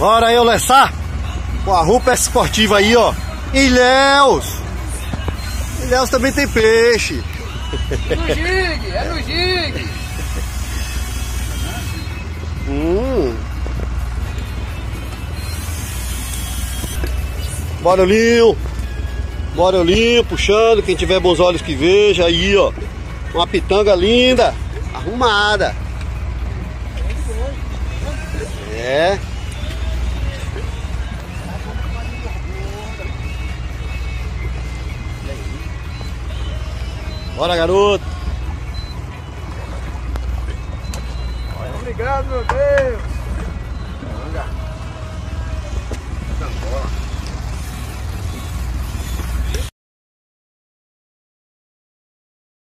Bora aí, Olessá. Com a roupa esportiva aí, ó. Ilhéus. Ilhéus também tem peixe. É no gigue, é no gigue. Hum. Bora, Linho, puxando. Quem tiver bons olhos que veja aí, ó. Uma pitanga linda, arrumada. É. Bora, garoto. Obrigado, meu Deus.